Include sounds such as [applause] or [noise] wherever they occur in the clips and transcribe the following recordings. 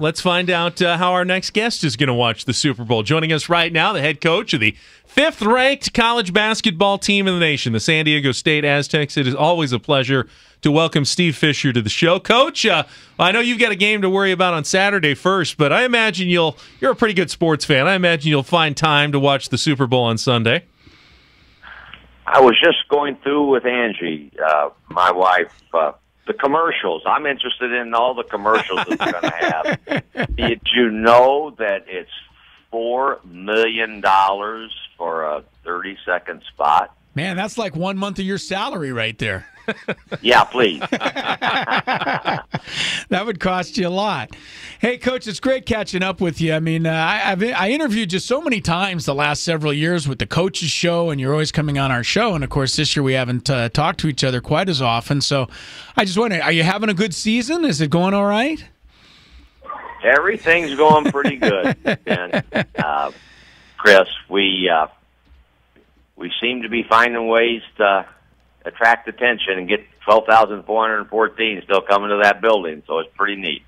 Let's find out uh, how our next guest is going to watch the Super Bowl. Joining us right now, the head coach of the fifth ranked college basketball team in the nation, the San Diego State Aztecs. It is always a pleasure to welcome Steve Fisher to the show. Coach, uh, I know you've got a game to worry about on Saturday first, but I imagine you'll, you're a pretty good sports fan. I imagine you'll find time to watch the Super Bowl on Sunday. I was just going through with Angie, uh, my wife, uh, the commercials. I'm interested in all the commercials it's going to have. [laughs] Did you know that it's four million dollars for a 30 second spot? Man, that's like one month of your salary right there. [laughs] yeah, please. [laughs] that would cost you a lot. Hey, coach, it's great catching up with you. I mean, uh, I, have I interviewed you so many times the last several years with the coaches show, and you're always coming on our show. And of course, this year we haven't uh, talked to each other quite as often. So, I just wonder, are you having a good season? Is it going all right? Everything's going pretty good, [laughs] and uh, Chris, we uh, we seem to be finding ways to attract attention and get 12,414 still coming to that building. So it's pretty neat.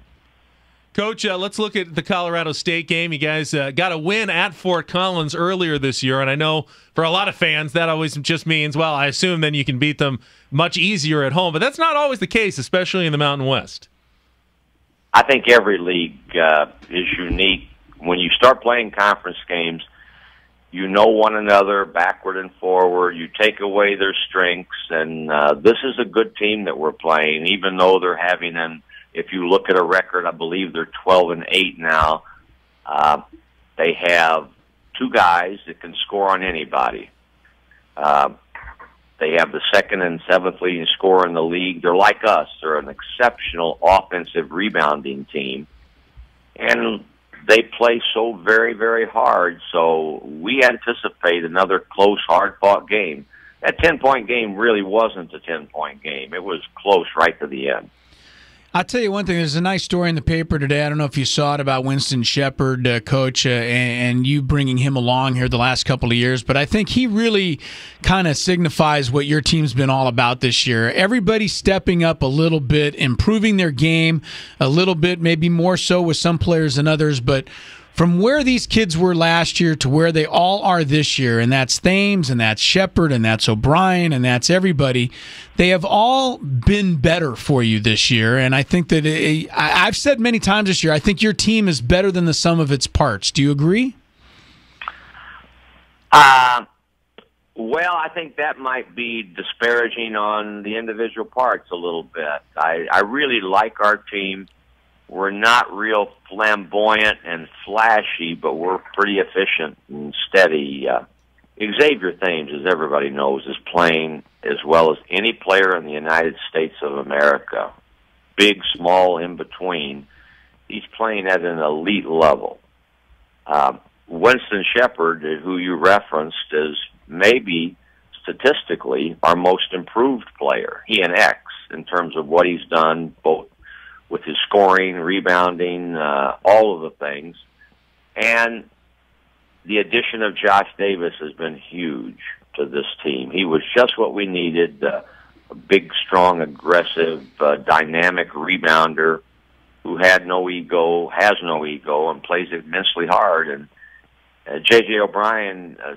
Coach, uh, let's look at the Colorado State game. You guys uh, got a win at Fort Collins earlier this year, and I know for a lot of fans that always just means, well, I assume then you can beat them much easier at home, but that's not always the case, especially in the Mountain West. I think every league uh, is unique. When you start playing conference games, you know one another backward and forward. You take away their strengths, and uh, this is a good team that we're playing. Even though they're having an, if you look at a record, I believe they're twelve and eight now. Uh, they have two guys that can score on anybody. Uh, they have the second and seventh leading scorer in the league. They're like us. They're an exceptional offensive rebounding team. And they play so very, very hard. So we anticipate another close, hard fought game. That 10 point game really wasn't a 10 point game. It was close right to the end. I'll tell you one thing. There's a nice story in the paper today. I don't know if you saw it about Winston Shepard, uh, coach, uh, and, and, you bringing him along here the last couple of years. But I think he really kind of signifies what your team's been all about this year. Everybody stepping up a little bit, improving their game a little bit, maybe more so with some players than others. But from where these kids were last year to where they all are this year, and that's Thames, and that's Shepard, and that's O'Brien, and that's everybody, they have all been better for you this year. And I think that it, I've said many times this year, I think your team is better than the sum of its parts. Do you agree? Uh, well, I think that might be disparaging on the individual parts a little bit. I, I really like our team we're not real flamboyant and flashy, but we're pretty efficient and steady. Uh, Xavier Thames, as everybody knows, is playing as well as any player in the United States of America. Big, small, in between. He's playing at an elite level. Uh, Winston Shepard, who you referenced, is maybe statistically our most improved player. He and X in terms of what he's done both with his scoring, rebounding, uh, all of the things. And the addition of Josh Davis has been huge to this team. He was just what we needed uh, a big, strong, aggressive, uh, dynamic rebounder who had no ego, has no ego, and plays immensely hard. And uh, J.J. O'Brien uh,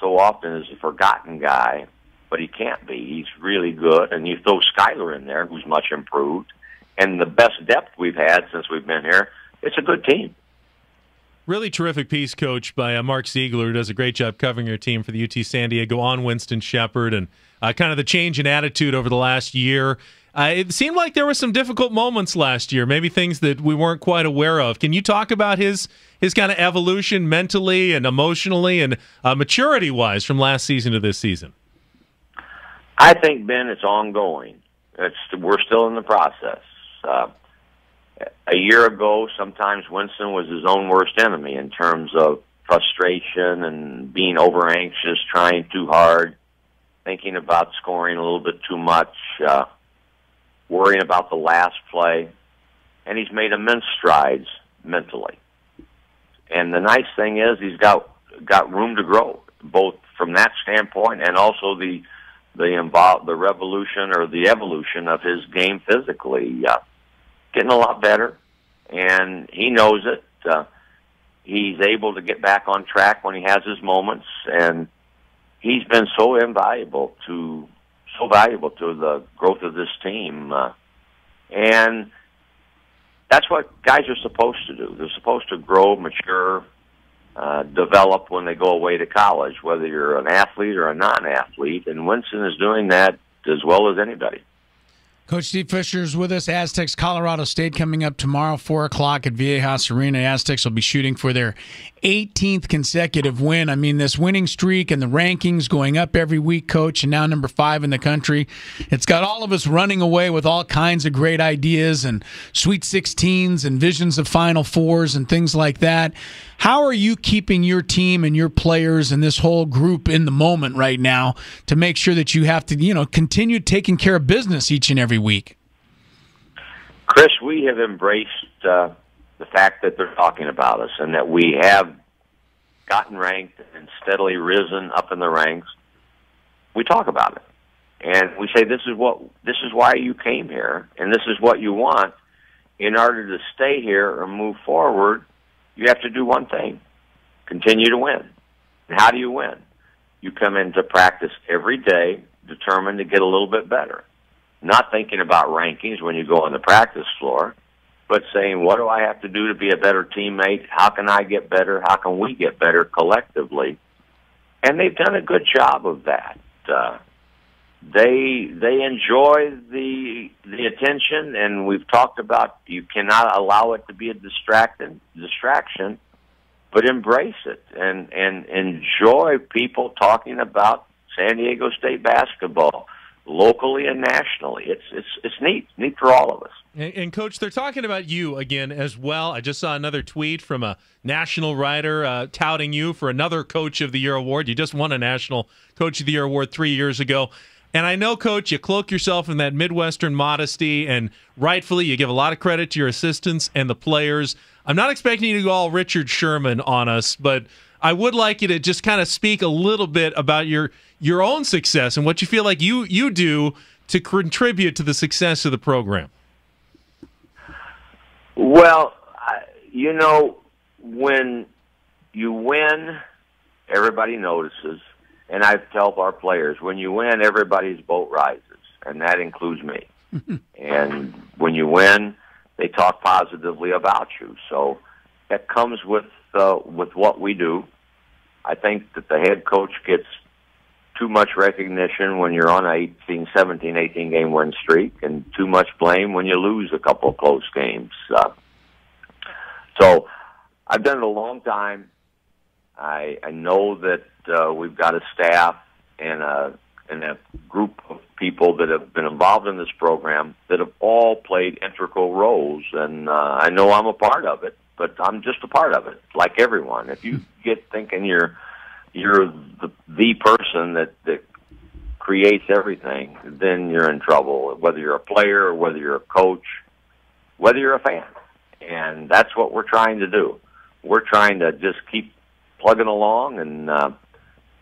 so often is a forgotten guy, but he can't be. He's really good. And you throw Skylar in there, who's much improved and the best depth we've had since we've been here. It's a good team. Really terrific piece, coach, by uh, Mark Ziegler, who does a great job covering your team for the UT San Diego on Winston Shepard and uh, kind of the change in attitude over the last year. Uh, it seemed like there were some difficult moments last year, maybe things that we weren't quite aware of. Can you talk about his his kind of evolution mentally and emotionally and uh, maturity wise from last season to this season? I think Ben, it's ongoing. It's we're still in the process. Uh, a year ago, sometimes Winston was his own worst enemy in terms of frustration and being over anxious, trying too hard, thinking about scoring a little bit too much, uh, worrying about the last play. And he's made immense strides mentally. And the nice thing is he's got got room to grow, both from that standpoint and also the the involve the revolution or the evolution of his game physically. Uh, getting a lot better. and he knows it. Uh, he's able to get back on track when he has his moments, and he's been so invaluable to so valuable to the growth of this team. Uh, and that's what guys are supposed to do. They're supposed to grow, mature, uh, develop when they go away to college, whether you're an athlete or a non-athlete. And Winston is doing that as well as anybody. Coach Steve Fisher is with us. Aztecs, Colorado State coming up tomorrow, 4 o'clock at Viejas Arena. Aztecs will be shooting for their 18th consecutive win. I mean, this winning streak and the rankings going up every week, coach, and now number five in the country. It's got all of us running away with all kinds of great ideas and Sweet 16s and visions of Final Fours and things like that. How are you keeping your team and your players and this whole group in the moment right now to make sure that you have to, you know, continue taking care of business each and every week? Chris, we have embraced uh, the fact that they're talking about us and that we have gotten ranked and steadily risen up in the ranks. We talk about it. And we say this is what this is why you came here and this is what you want in order to stay here or move forward you have to do one thing continue to win. And how do you win? You come into practice every day determined to get a little bit better. Not thinking about rankings when you go on the practice floor, but saying, what do I have to do to be a better teammate? How can I get better? How can we get better collectively? And they've done a good job of that. Uh, they they enjoy the the attention and we've talked about you cannot allow it to be a distracting distraction but embrace it and and enjoy people talking about San Diego State basketball locally and nationally. It's it's it's neat neat for all of us. And, and coach they're talking about you again as well. I just saw another tweet from a national writer uh, touting you for another coach of the year award. You just won a national coach of the year award 3 years ago. And I know, coach, you cloak yourself in that Midwestern modesty, and rightfully, you give a lot of credit to your assistants and the players. I'm not expecting you to go all Richard Sherman on us, but I would like you to just kind of speak a little bit about your your own success and what you feel like you you do to contribute to the success of the program. Well, you know, when you win, everybody notices and I tell our players, when you win, everybody's boat rises, and that includes me. [laughs] and when you win, they talk positively about you. So that comes with uh, with what we do. I think that the head coach gets too much recognition when you're on a 18, 17, 18 game win streak, and too much blame when you lose a couple of close games. Uh, so I've done it a long time. I, I know that uh, we've got a staff and a and a group of people that have been involved in this program that have all played integral roles, and uh, I know I'm a part of it. But I'm just a part of it, like everyone. If you get thinking you're you're the the person that that creates everything, then you're in trouble. Whether you're a player or whether you're a coach, whether you're a fan, and that's what we're trying to do. We're trying to just keep plugging along, and uh,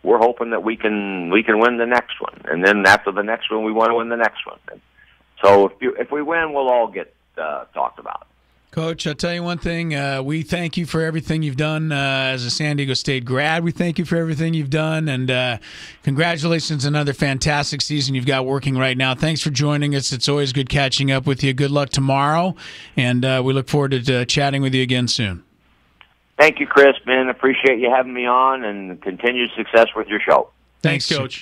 we're hoping that we can we can win the next one, and then after the next one, we want to win the next one. And so if you, if we win, we'll all get uh, talked about. Coach, I'll tell you one thing. Uh, we thank you for everything you've done uh, as a San Diego State grad. We thank you for everything you've done, and uh, congratulations on another fantastic season you've got working right now. Thanks for joining us. It's always good catching up with you. Good luck tomorrow, and uh, we look forward to uh, chatting with you again soon. Thank you, Chris. Ben, appreciate you having me on and continued success with your show. Thanks, Thanks Coach.